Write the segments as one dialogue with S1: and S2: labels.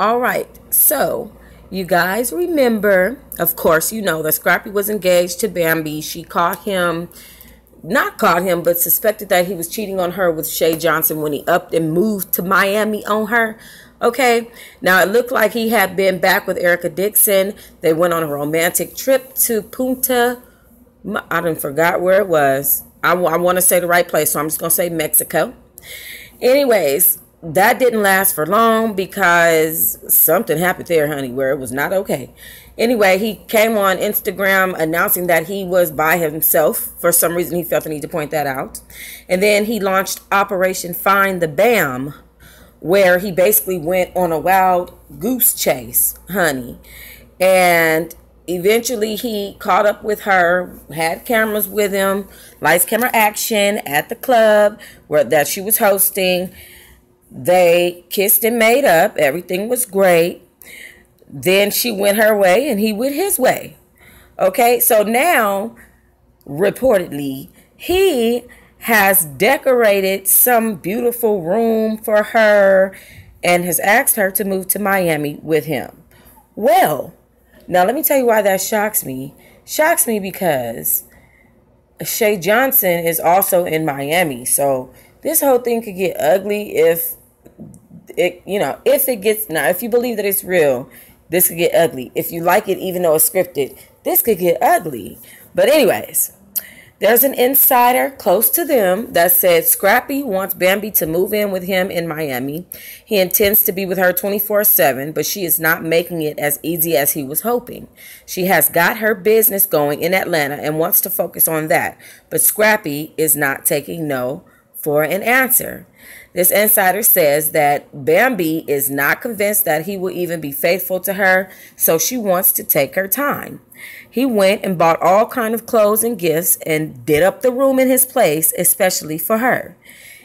S1: All right, so you guys remember, of course, you know that Scrappy was engaged to Bambi. She caught him, not caught him, but suspected that he was cheating on her with Shay Johnson when he upped and moved to Miami on her. Okay, now it looked like he had been back with Erica Dixon. They went on a romantic trip to Punta. I didn't forgot where it was. I, I want to say the right place, so I'm just gonna say Mexico. Anyways, that didn't last for long because something happened there, honey, where it was not okay. Anyway, he came on Instagram announcing that he was by himself. For some reason, he felt the need to point that out. And then he launched Operation Find the Bam, where he basically went on a wild goose chase, honey. And eventually he caught up with her, had cameras with him, lights, camera, action at the club where that she was hosting they kissed and made up. Everything was great. Then she went her way and he went his way. Okay, so now, reportedly, he has decorated some beautiful room for her and has asked her to move to Miami with him. Well, now let me tell you why that shocks me. Shocks me because Shay Johnson is also in Miami. So this whole thing could get ugly if it you know if it gets now if you believe that it's real this could get ugly if you like it even though it's scripted this could get ugly but anyways there's an insider close to them that said Scrappy wants Bambi to move in with him in Miami. He intends to be with her 24 7, but she is not making it as easy as he was hoping. She has got her business going in Atlanta and wants to focus on that, but Scrappy is not taking no for an answer. This insider says that Bambi is not convinced that he will even be faithful to her, so she wants to take her time. He went and bought all kind of clothes and gifts and did up the room in his place, especially for her.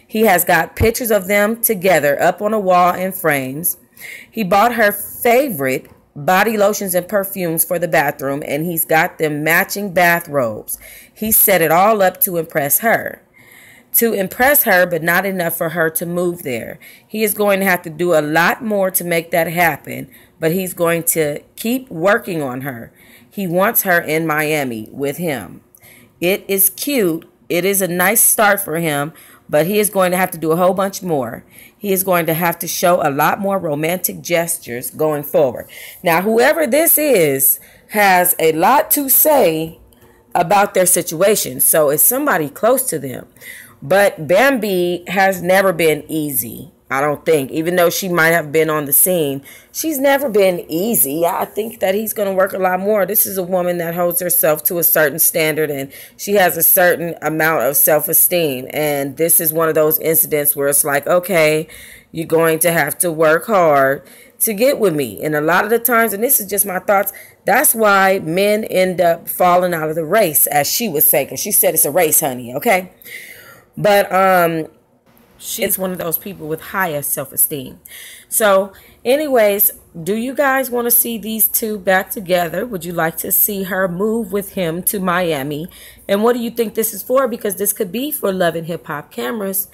S1: He has got pictures of them together up on a wall in frames. He bought her favorite body lotions and perfumes for the bathroom, and he's got them matching bathrobes. He set it all up to impress her to impress her, but not enough for her to move there. He is going to have to do a lot more to make that happen, but he's going to keep working on her. He wants her in Miami with him. It is cute. It is a nice start for him, but he is going to have to do a whole bunch more. He is going to have to show a lot more romantic gestures going forward. Now, whoever this is has a lot to say about their situation. So it's somebody close to them. But Bambi has never been easy. I don't think, even though she might have been on the scene, she's never been easy. I think that he's going to work a lot more. This is a woman that holds herself to a certain standard and she has a certain amount of self esteem. And this is one of those incidents where it's like, okay, you're going to have to work hard to get with me. And a lot of the times, and this is just my thoughts, that's why men end up falling out of the race, as she was saying. She said it's a race, honey, okay? But um she's one of those people with higher self-esteem. So, anyways, do you guys want to see these two back together? Would you like to see her move with him to Miami? And what do you think this is for? Because this could be for Love and Hip Hop cameras.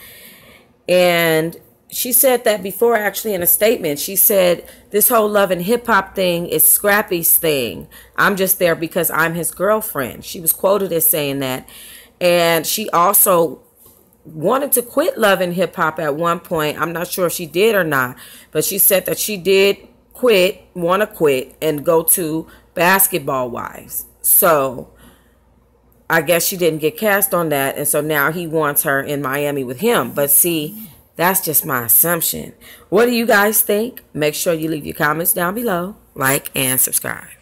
S1: And she said that before actually in a statement. She said, This whole love and hip hop thing is Scrappy's thing. I'm just there because I'm his girlfriend. She was quoted as saying that. And she also wanted to quit Love and Hip Hop at one point. I'm not sure if she did or not, but she said that she did quit, want to quit, and go to basketball wives. So I guess she didn't get cast on that. And so now he wants her in Miami with him. But see, that's just my assumption. What do you guys think? Make sure you leave your comments down below, like, and subscribe.